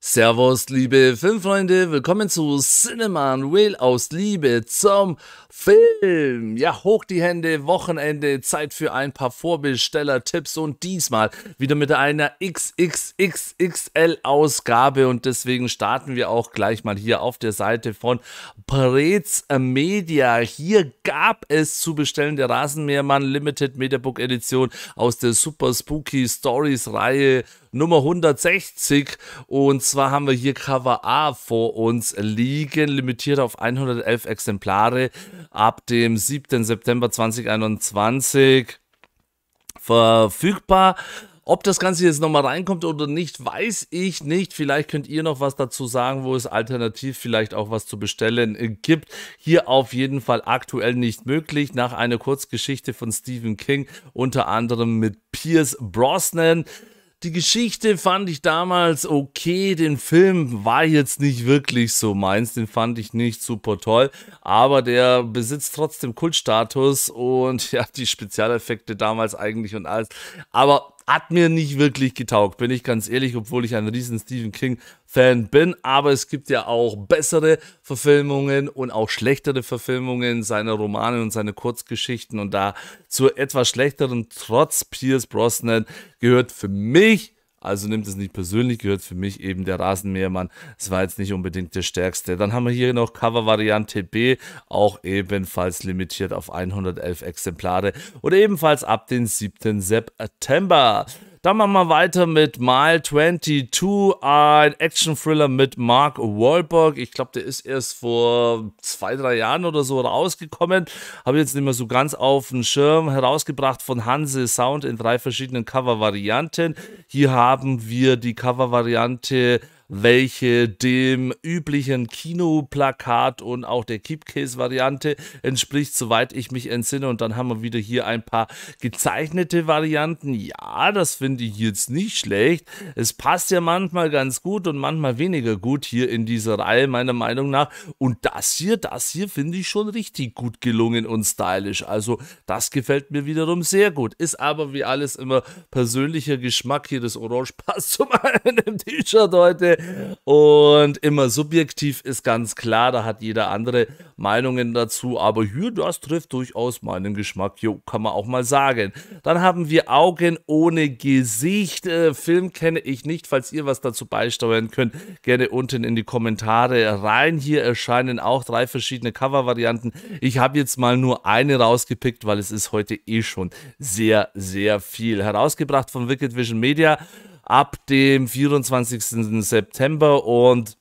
Servus, liebe Filmfreunde, willkommen zu Cinema Will aus Liebe zum Film. Ja, hoch die Hände, Wochenende, Zeit für ein paar Vorbesteller-Tipps und diesmal wieder mit einer XXXXL-Ausgabe und deswegen starten wir auch gleich mal hier auf der Seite von Prez Media. Hier gab es zu bestellen der Rasenmähermann Limited Mediabook Edition aus der Super Spooky Stories Reihe Nummer 160. Und zwar haben wir hier Cover A vor uns liegen, limitiert auf 111 Exemplare ab dem 7. September 2021 verfügbar. Ob das Ganze jetzt nochmal reinkommt oder nicht, weiß ich nicht. Vielleicht könnt ihr noch was dazu sagen, wo es alternativ vielleicht auch was zu bestellen gibt. Hier auf jeden Fall aktuell nicht möglich. Nach einer Kurzgeschichte von Stephen King, unter anderem mit Pierce Brosnan. Die Geschichte fand ich damals okay, den Film war jetzt nicht wirklich so meins, den fand ich nicht super toll, aber der besitzt trotzdem Kultstatus und ja, die Spezialeffekte damals eigentlich und alles. Aber hat mir nicht wirklich getaugt, bin ich ganz ehrlich, obwohl ich ein riesen Stephen King-Fan bin. Aber es gibt ja auch bessere Verfilmungen und auch schlechtere Verfilmungen seiner Romane und seine Kurzgeschichten. Und da zur etwas schlechteren, trotz Pierce Brosnan, gehört für mich also nimmt es nicht persönlich, gehört für mich eben der Rasenmähermann. Es war jetzt nicht unbedingt der stärkste. Dann haben wir hier noch Cover-Variante B, auch ebenfalls limitiert auf 111 Exemplare und ebenfalls ab den 7. September. Dann machen wir weiter mit Mile 22, ein Action-Thriller mit Mark Wahlberg. Ich glaube, der ist erst vor zwei, drei Jahren oder so rausgekommen. Habe jetzt nicht mehr so ganz auf den Schirm herausgebracht von Hanse Sound in drei verschiedenen Cover-Varianten. Hier haben wir die Cover-Variante welche dem üblichen Kinoplakat und auch der Keepcase-Variante entspricht, soweit ich mich entsinne. Und dann haben wir wieder hier ein paar gezeichnete Varianten. Ja, das finde ich jetzt nicht schlecht. Es passt ja manchmal ganz gut und manchmal weniger gut hier in dieser Reihe, meiner Meinung nach. Und das hier, das hier finde ich schon richtig gut gelungen und stylisch. Also, das gefällt mir wiederum sehr gut. Ist aber wie alles immer persönlicher Geschmack. Hier das Orange passt zu meinem T-Shirt heute. Und immer subjektiv ist ganz klar, da hat jeder andere Meinungen dazu. Aber hier, das trifft durchaus meinen Geschmack. Jo, kann man auch mal sagen. Dann haben wir Augen ohne Gesicht. Äh, Film kenne ich nicht. Falls ihr was dazu beisteuern könnt, gerne unten in die Kommentare rein. Hier erscheinen auch drei verschiedene Cover-Varianten. Ich habe jetzt mal nur eine rausgepickt, weil es ist heute eh schon sehr, sehr viel. Herausgebracht von Wicked Vision Media ab dem 24. September und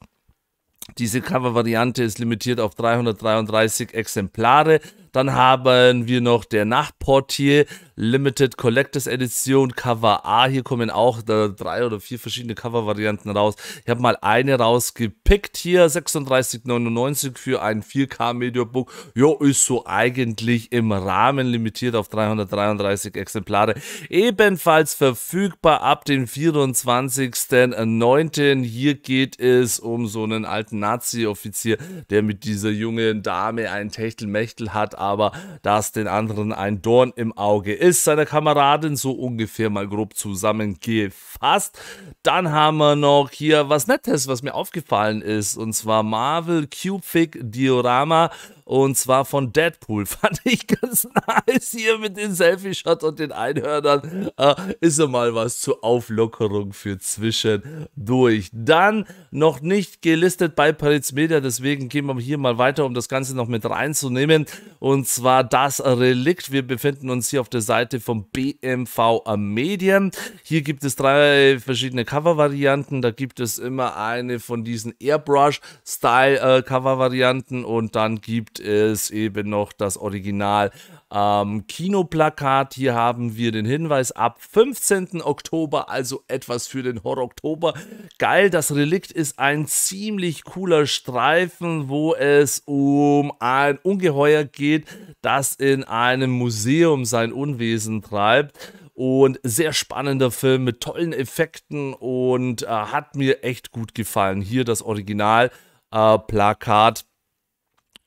diese Cover-Variante ist limitiert auf 333 Exemplare. Dann haben wir noch der Nachtportier Limited Collectors Edition Cover A. Hier kommen auch drei oder vier verschiedene Cover-Varianten raus. Ich habe mal eine rausgepickt hier, 36,99 für ein 4K Mediabook. Jo, ist so eigentlich im Rahmen limitiert auf 333 Exemplare. Ebenfalls verfügbar ab dem 24.09. Hier geht es um so einen alten Nazi-Offizier, der mit dieser jungen Dame ein Techtelmechtel hat, aber das den anderen ein Dorn im Auge ist, seiner Kameradin so ungefähr mal grob zusammengefasst. Dann haben wir noch hier was Nettes, was mir aufgefallen ist, und zwar Marvel Cubefig Diorama und zwar von Deadpool. Fand ich ganz nice hier mit den Selfie-Shot und den Einhörnern. Äh, ist ja mal was zur Auflockerung für zwischendurch. Dann noch nicht gelistet bei Paris Media, deswegen gehen wir hier mal weiter, um das Ganze noch mit reinzunehmen. Und zwar das Relikt. Wir befinden uns hier auf der Seite vom BMV Medien. Hier gibt es drei verschiedene Cover-Varianten. Da gibt es immer eine von diesen Airbrush-Style-Cover-Varianten und dann gibt ist eben noch das Original ähm, Kinoplakat. Hier haben wir den Hinweis ab 15. Oktober, also etwas für den Horror-Oktober. Geil, das Relikt ist ein ziemlich cooler Streifen, wo es um ein Ungeheuer geht, das in einem Museum sein Unwesen treibt. Und sehr spannender Film mit tollen Effekten und äh, hat mir echt gut gefallen. Hier das Original-Plakat. Äh,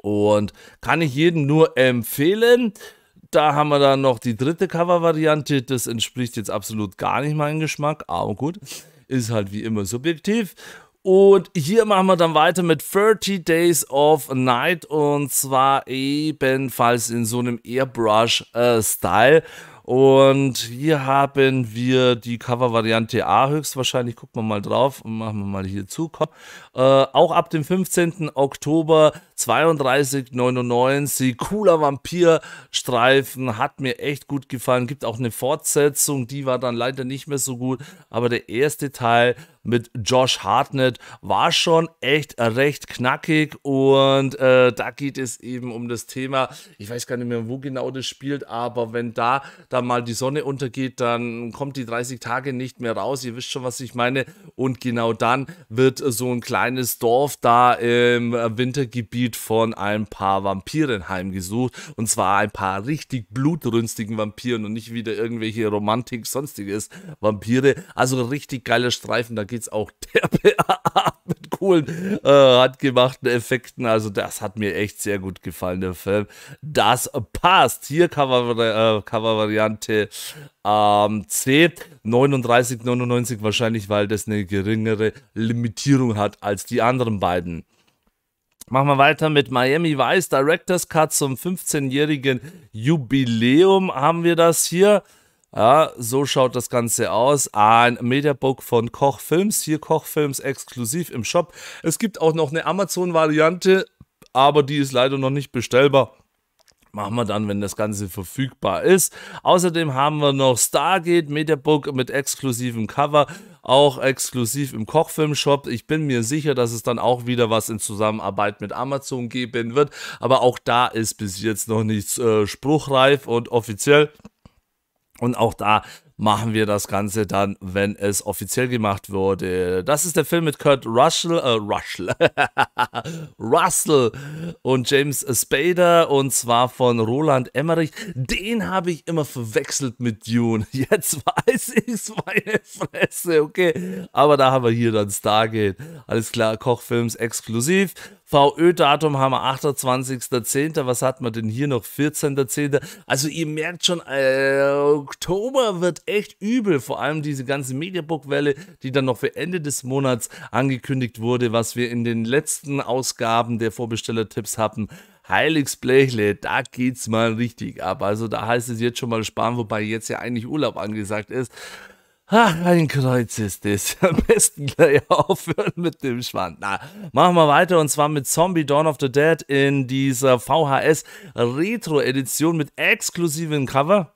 und kann ich jedem nur empfehlen. Da haben wir dann noch die dritte Cover-Variante. Das entspricht jetzt absolut gar nicht meinem Geschmack, aber gut, ist halt wie immer subjektiv. Und hier machen wir dann weiter mit 30 Days of Night und zwar ebenfalls in so einem Airbrush-Style. Äh, und hier haben wir die Cover-Variante A höchstwahrscheinlich. Gucken wir mal drauf und machen wir mal hier zu. Äh, auch ab dem 15. Oktober 32,99. Cooler Vampirstreifen. Hat mir echt gut gefallen. Gibt auch eine Fortsetzung. Die war dann leider nicht mehr so gut. Aber der erste Teil mit Josh Hartnett war schon echt recht knackig. Und äh, da geht es eben um das Thema. Ich weiß gar nicht mehr, wo genau das spielt. Aber wenn da dann mal die Sonne untergeht, dann kommt die 30 Tage nicht mehr raus. Ihr wisst schon, was ich meine. Und genau dann wird so ein kleines Dorf da im Wintergebiet von ein paar Vampiren heimgesucht. Und zwar ein paar richtig blutrünstigen Vampiren und nicht wieder irgendwelche Romantik, sonstiges Vampire. Also richtig geiler Streifen. Da geht es auch derbe mit coolen, äh, handgemachten Effekten. Also das hat mir echt sehr gut gefallen, der Film. Das passt. Hier Cover, äh, Cover-Variante ähm, C. 39,99 wahrscheinlich, weil das eine geringere Limitierung hat als die anderen beiden. Machen wir weiter mit Miami Vice Director's Cut zum 15-jährigen Jubiläum haben wir das hier. Ja, so schaut das Ganze aus. Ein Mediabook von Koch Films. Hier Koch Films exklusiv im Shop. Es gibt auch noch eine Amazon-Variante, aber die ist leider noch nicht bestellbar. Machen wir dann, wenn das Ganze verfügbar ist. Außerdem haben wir noch Stargate Mediabook mit exklusivem Cover, auch exklusiv im Kochfilm-Shop. Ich bin mir sicher, dass es dann auch wieder was in Zusammenarbeit mit Amazon geben wird. Aber auch da ist bis jetzt noch nichts äh, spruchreif und offiziell. Und auch da machen wir das Ganze dann, wenn es offiziell gemacht wurde. Das ist der Film mit Kurt Russell, äh, Russell, Russell und James Spader und zwar von Roland Emmerich. Den habe ich immer verwechselt mit Dune. Jetzt weiß ich es, meine Fresse, okay. Aber da haben wir hier dann Stargate. Alles klar, Kochfilms exklusiv. VÖ-Datum haben wir 28.10. Was hat man denn hier noch? 14.10. Also ihr merkt schon, äh, Oktober wird echt übel. Vor allem diese ganze Mediabook-Welle, die dann noch für Ende des Monats angekündigt wurde, was wir in den letzten Ausgaben der Vorbesteller-Tipps hatten. Heiligsblechle, da geht's mal richtig ab. Also da heißt es jetzt schon mal sparen, wobei jetzt ja eigentlich Urlaub angesagt ist. Ach, ein Kreuz ist das. Am besten gleich aufhören mit dem Schwand. Na, machen wir weiter und zwar mit Zombie Dawn of the Dead in dieser VHS Retro Edition mit exklusivem Cover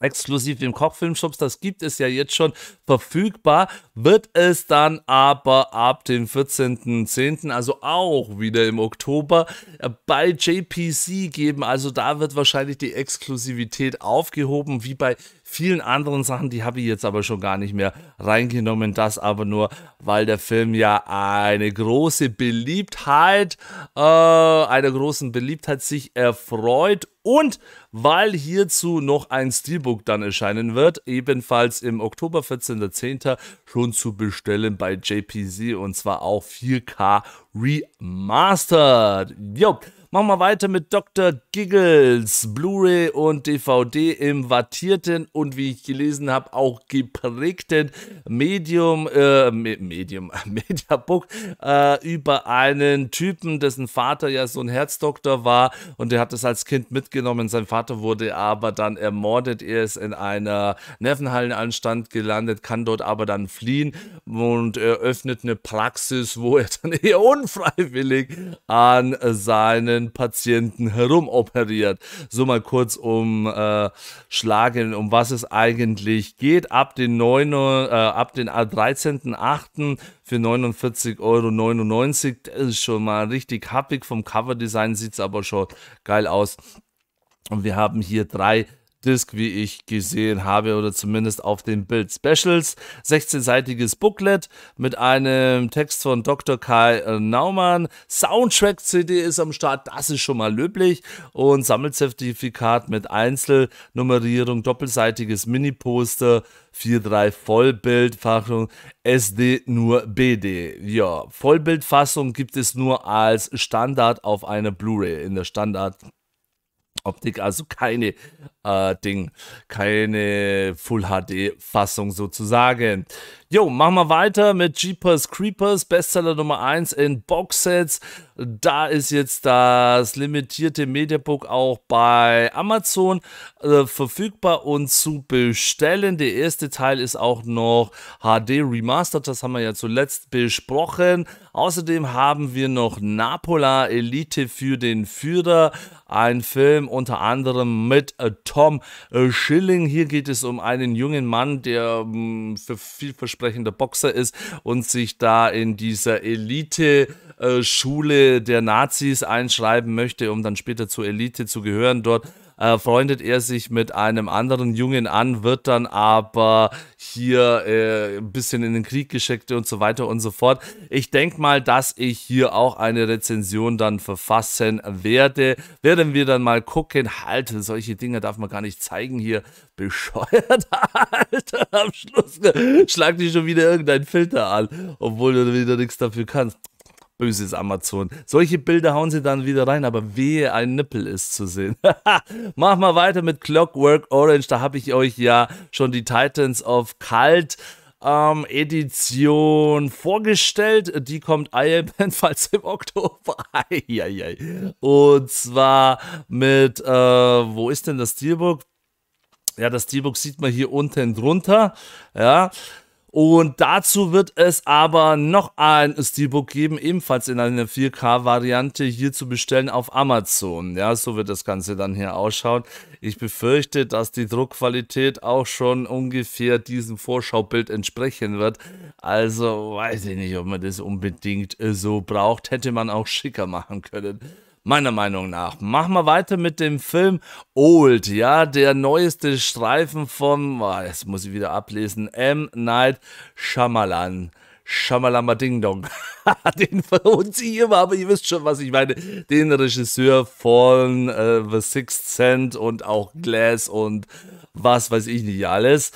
exklusiv im Kochfilmshops. Das gibt es ja jetzt schon verfügbar. Wird es dann aber ab dem 14.10., also auch wieder im Oktober, bei JPC geben. Also da wird wahrscheinlich die Exklusivität aufgehoben, wie bei vielen anderen Sachen, die habe ich jetzt aber schon gar nicht mehr reingenommen. Das aber nur, weil der Film ja eine große Beliebtheit, äh, einer großen Beliebtheit sich erfreut und weil hierzu noch ein Steelbook dann erscheinen wird, ebenfalls im Oktober 14.10. schon zu bestellen bei JPZ und zwar auch 4K Remastered. Jo, Machen wir weiter mit Dr. Giggles, Blu-ray und DVD im wattierten und wie ich gelesen habe, auch geprägten Medium, äh, Medium, Mediabook äh, über einen Typen, dessen Vater ja so ein Herzdoktor war und der hat es als Kind mitgenommen. Sein Vater wurde aber dann ermordet. Er ist in einer Nervenhallenanstalt gelandet, kann dort aber dann fliehen und eröffnet eine Praxis, wo er dann eher unfreiwillig an seinen einen Patienten herumoperiert. So mal kurz um äh, um was es eigentlich geht. Ab den, 9, äh, den 13.8. für 49,99 Euro. Das ist schon mal richtig happig. Vom Coverdesign sieht es aber schon geil aus. Und wir haben hier drei Disc, wie ich gesehen habe, oder zumindest auf den Bild Specials. 16-seitiges Booklet mit einem Text von Dr. Kai Naumann. Soundtrack-CD ist am Start, das ist schon mal löblich. Und Sammelzertifikat mit Einzelnummerierung, doppelseitiges Mini-Poster. 4.3 Vollbildfassung, SD nur BD. Ja, Vollbildfassung gibt es nur als Standard auf einer Blu-ray in der Standard Optik, also keine äh, Ding, keine Full HD Fassung sozusagen. Jo, machen wir weiter mit Jeepers Creepers, Bestseller Nummer 1 in Boxsets. Da ist jetzt das limitierte Mediabook auch bei Amazon äh, verfügbar und zu bestellen. Der erste Teil ist auch noch HD Remastered, das haben wir ja zuletzt besprochen. Außerdem haben wir noch Napola Elite für den Führer, ein Film unter anderem mit äh, Tom äh, Schilling. Hier geht es um einen jungen Mann, der ähm, für vielversprechender Boxer ist und sich da in dieser Elite äh, der Nazis einschreiben möchte, um dann später zur Elite zu gehören. Dort äh, freundet er sich mit einem anderen Jungen an, wird dann aber hier äh, ein bisschen in den Krieg geschickt und so weiter und so fort. Ich denke mal, dass ich hier auch eine Rezension dann verfassen werde. Werden wir dann mal gucken. Halt, solche Dinge darf man gar nicht zeigen hier. Bescheuert, Alter. Am Schluss schlag dich schon wieder irgendein Filter an, obwohl du wieder nichts dafür kannst. Böses Amazon. Solche Bilder hauen sie dann wieder rein, aber wehe, ein Nippel ist zu sehen. Mach mal weiter mit Clockwork Orange. Da habe ich euch ja schon die Titans of Cult ähm, Edition vorgestellt. Die kommt ebenfalls im Oktober. Und zwar mit, äh, wo ist denn das Steelbook? Ja, das Steelbook sieht man hier unten drunter. Ja, und dazu wird es aber noch ein Steelbook geben, ebenfalls in einer 4K-Variante hier zu bestellen auf Amazon. Ja, so wird das Ganze dann hier ausschauen. Ich befürchte, dass die Druckqualität auch schon ungefähr diesem Vorschaubild entsprechen wird. Also weiß ich nicht, ob man das unbedingt so braucht. Hätte man auch schicker machen können meiner Meinung nach. Machen wir weiter mit dem Film Old, ja, der neueste Streifen von, oh, jetzt muss ich wieder ablesen, M. Night Shyamalan. Shamalama Ding Dong. den verhunzt ich immer, aber ihr wisst schon, was ich meine. Den Regisseur von äh, The Sixth Cent und auch Glass und was weiß ich nicht alles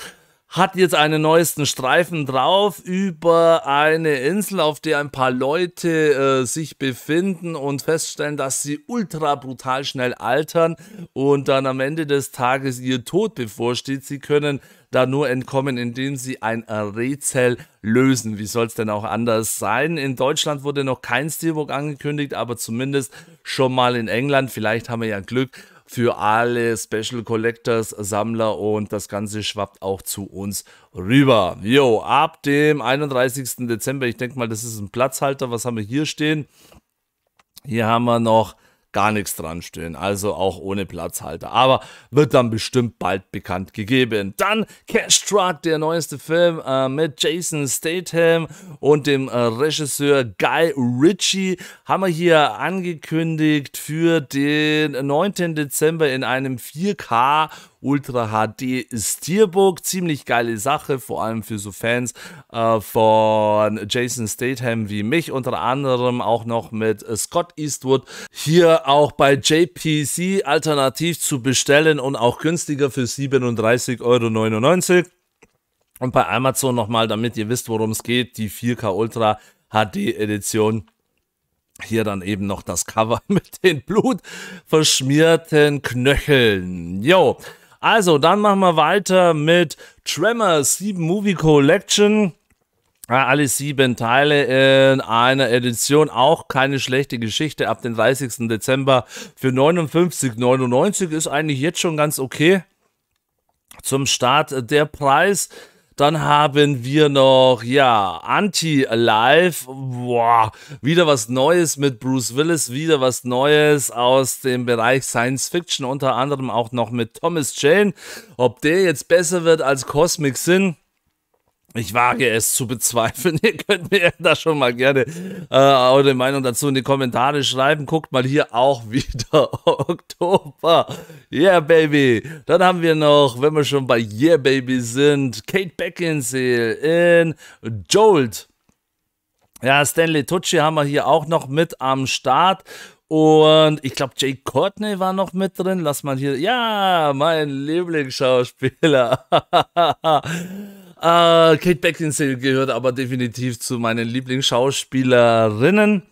hat jetzt einen neuesten Streifen drauf über eine Insel, auf der ein paar Leute äh, sich befinden und feststellen, dass sie ultra brutal schnell altern und dann am Ende des Tages ihr Tod bevorsteht. Sie können da nur entkommen, indem sie ein Rätsel lösen. Wie soll es denn auch anders sein? In Deutschland wurde noch kein Steelbook angekündigt, aber zumindest schon mal in England. Vielleicht haben wir ja Glück für alle Special Collectors, Sammler und das Ganze schwappt auch zu uns rüber. Jo, ab dem 31. Dezember, ich denke mal, das ist ein Platzhalter. Was haben wir hier stehen? Hier haben wir noch gar nichts dran stehen, also auch ohne Platzhalter. Aber wird dann bestimmt bald bekannt gegeben. Dann Cash Truck, der neueste Film äh, mit Jason Statham und dem äh, Regisseur Guy Ritchie, haben wir hier angekündigt für den 9. Dezember in einem 4K Ultra HD Steelbook. Ziemlich geile Sache, vor allem für so Fans äh, von Jason Statham wie mich, unter anderem auch noch mit Scott Eastwood. Hier auch bei JPC alternativ zu bestellen und auch günstiger für 37,99 Euro. Und bei Amazon nochmal, damit ihr wisst, worum es geht, die 4K Ultra HD Edition hier dann eben noch das Cover mit den blutverschmierten Knöcheln. Jo, also, dann machen wir weiter mit Tremor 7 Movie Collection. Alle sieben Teile in einer Edition. Auch keine schlechte Geschichte. Ab dem 30. Dezember für 59,99 ist eigentlich jetzt schon ganz okay. Zum Start der Preis dann haben wir noch, ja, Anti-Alive. Boah, wieder was Neues mit Bruce Willis, wieder was Neues aus dem Bereich Science Fiction, unter anderem auch noch mit Thomas Jane. Ob der jetzt besser wird als Cosmic Sin, ich wage es zu bezweifeln. Ihr könnt mir da schon mal gerne äh, eure Meinung dazu in die Kommentare schreiben. Guckt mal hier auch wieder Oktober. Yeah, Baby. Dann haben wir noch, wenn wir schon bei Yeah, Baby sind, Kate Beckinsale in Jolt. Ja, Stanley Tucci haben wir hier auch noch mit am Start. Und ich glaube, Jake Courtney war noch mit drin. Lass mal hier. Ja, mein Lieblingsschauspieler. Äh, Kate Beckinsale gehört aber definitiv zu meinen Lieblingsschauspielerinnen.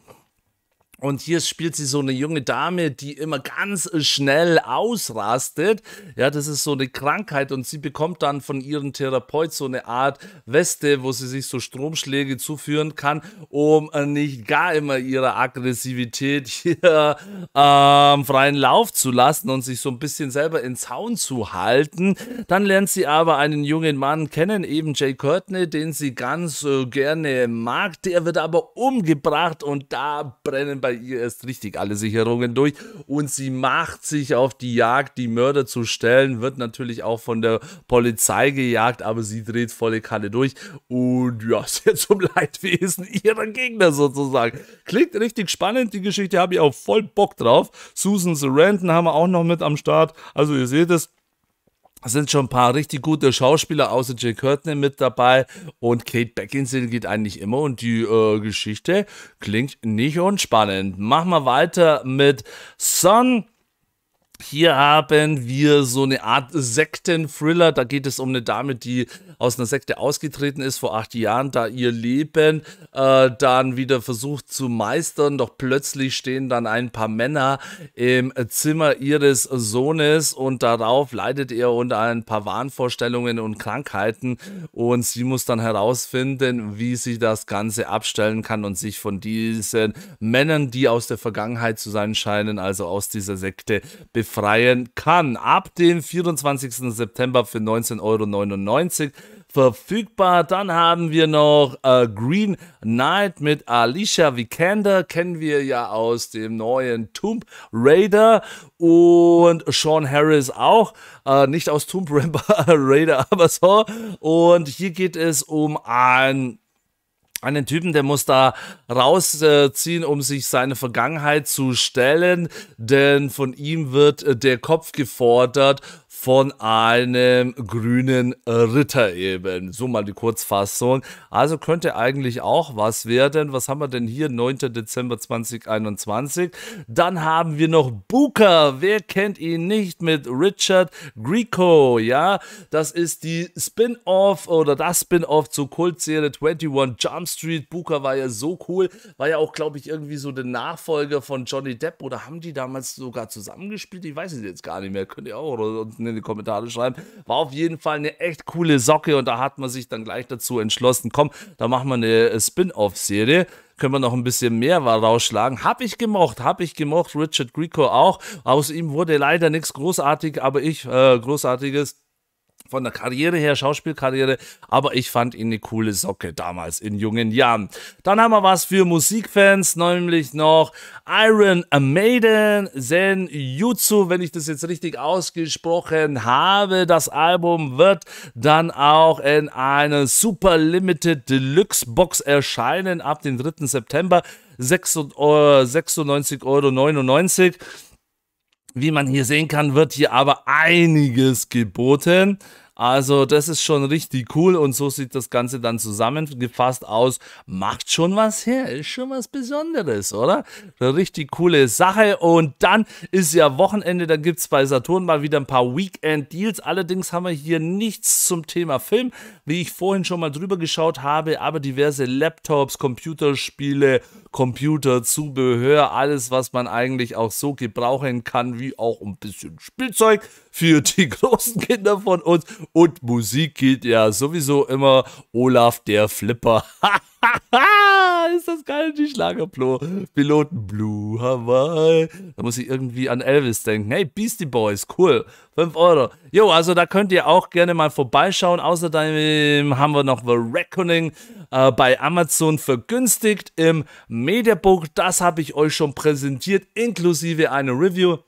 Und hier spielt sie so eine junge Dame, die immer ganz schnell ausrastet. Ja, das ist so eine Krankheit und sie bekommt dann von ihrem Therapeut so eine Art Weste, wo sie sich so Stromschläge zuführen kann, um äh, nicht gar immer ihre Aggressivität hier ähm, freien Lauf zu lassen und sich so ein bisschen selber in Zaun zu halten. Dann lernt sie aber einen jungen Mann kennen, eben Jay Courtney, den sie ganz äh, gerne mag. Der wird aber umgebracht und da brennen bei bei ihr erst richtig alle Sicherungen durch und sie macht sich auf die Jagd, die Mörder zu stellen, wird natürlich auch von der Polizei gejagt, aber sie dreht volle Kanne durch und ja, sehr zum Leidwesen ihrer Gegner sozusagen. Klingt richtig spannend, die Geschichte habe ich auch voll Bock drauf. Susan Sarandon haben wir auch noch mit am Start, also ihr seht es, sind schon ein paar richtig gute Schauspieler, außer Jay Courtney mit dabei. Und Kate Beckinsale geht eigentlich immer. Und die äh, Geschichte klingt nicht unspannend. Machen wir weiter mit Son hier haben wir so eine Art Sekten-Thriller. Da geht es um eine Dame, die aus einer Sekte ausgetreten ist vor acht Jahren, da ihr Leben äh, dann wieder versucht zu meistern. Doch plötzlich stehen dann ein paar Männer im Zimmer ihres Sohnes und darauf leidet er unter ein paar Wahnvorstellungen und Krankheiten. Und sie muss dann herausfinden, wie sie das Ganze abstellen kann und sich von diesen Männern, die aus der Vergangenheit zu sein scheinen, also aus dieser Sekte, befreien befreien kann. Ab dem 24. September für 19,99 Euro verfügbar. Dann haben wir noch äh, Green Knight mit Alicia Vikander, kennen wir ja aus dem neuen Tomb Raider und Sean Harris auch, äh, nicht aus Tomb Raider, aber so. Und hier geht es um ein einen Typen, der muss da rausziehen, um sich seine Vergangenheit zu stellen, denn von ihm wird äh, der Kopf gefordert von einem grünen Ritter eben. So mal die Kurzfassung. Also könnte eigentlich auch was werden. Was haben wir denn hier? 9. Dezember 2021. Dann haben wir noch Booker. Wer kennt ihn nicht mit Richard Grieco? Ja, das ist die Spin-off oder das Spin-off zur Kultserie 21 Jump Street. Booker war ja so cool. War ja auch, glaube ich, irgendwie so der Nachfolger von Johnny Depp. Oder haben die damals sogar zusammengespielt? Ich weiß es jetzt gar nicht mehr. Könnt ihr auch oder in die Kommentare schreiben. War auf jeden Fall eine echt coole Socke und da hat man sich dann gleich dazu entschlossen, komm, da machen wir eine äh, Spin-off-Serie können wir noch ein bisschen mehr rausschlagen. Hab ich gemocht, hab ich gemocht. Richard Grieco auch. Aus ihm wurde leider nichts großartig, aber ich äh, großartiges von der Karriere her, Schauspielkarriere, aber ich fand ihn eine coole Socke damals in jungen Jahren. Dann haben wir was für Musikfans, nämlich noch Iron Maiden, Zen Jutsu, wenn ich das jetzt richtig ausgesprochen habe. Das Album wird dann auch in einer Super Limited Deluxe Box erscheinen ab dem 3. September. 96,99 Euro. Wie man hier sehen kann, wird hier aber einiges geboten. Also das ist schon richtig cool und so sieht das Ganze dann zusammengefasst aus. Macht schon was her, ist schon was Besonderes, oder? Richtig coole Sache und dann ist ja Wochenende, da gibt es bei Saturn mal wieder ein paar Weekend-Deals. Allerdings haben wir hier nichts zum Thema Film, wie ich vorhin schon mal drüber geschaut habe, aber diverse Laptops, Computerspiele, Computerzubehör, alles, was man eigentlich auch so gebrauchen kann, wie auch ein bisschen Spielzeug für die großen Kinder von uns. Und Musik gilt ja sowieso immer Olaf der Flipper. ist das geil, die Schlagerpiloten Blue Hawaii. Da muss ich irgendwie an Elvis denken. Hey, Beastie Boys, cool. 5 Euro. Jo, also da könnt ihr auch gerne mal vorbeischauen. Außerdem haben wir noch The Reckoning äh, bei Amazon vergünstigt im Mediabook. Das habe ich euch schon präsentiert, inklusive einer Review.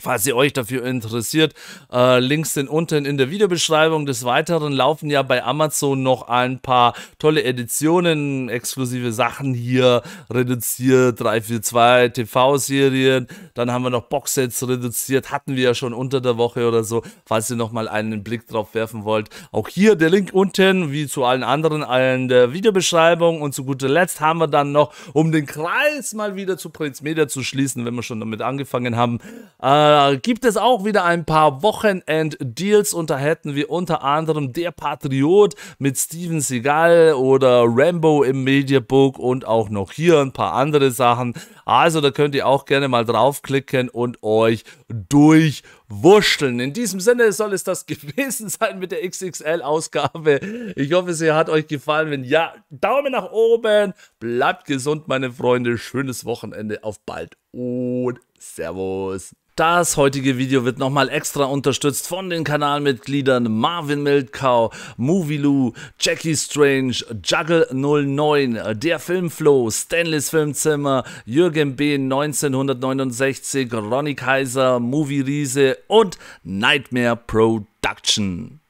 Falls ihr euch dafür interessiert, äh, Links sind unten in der Videobeschreibung. Des Weiteren laufen ja bei Amazon noch ein paar tolle Editionen, exklusive Sachen hier reduziert, 342 TV-Serien. Dann haben wir noch Boxsets reduziert, hatten wir ja schon unter der Woche oder so. Falls ihr nochmal einen Blick drauf werfen wollt, auch hier der Link unten, wie zu allen anderen in der Videobeschreibung. Und zu guter Letzt haben wir dann noch, um den Kreis mal wieder zu Prince Media zu schließen, wenn wir schon damit angefangen haben, äh, Da gibt es auch wieder ein paar Wochenend-Deals und da hätten wir unter anderem Der Patriot mit Steven Seagal oder Rambo im Mediabook und auch noch hier ein paar andere Sachen. Also da könnt ihr auch gerne mal draufklicken und euch durchwurschteln. In diesem Sinne soll es das gewesen sein mit der XXL-Ausgabe. Ich hoffe, sie hat euch gefallen. Wenn ja, Daumen nach oben. Bleibt gesund, meine Freunde. Schönes Wochenende. Auf bald und Servus. Das heutige Video wird nochmal extra unterstützt von den Kanalmitgliedern Marvin Mildkau, Movielu, Jackie Strange, Juggle 09, Der Filmflow, Stanleys Filmzimmer, Jürgen B. 1969, Ronny Kaiser, Movie Riese und Nightmare Production.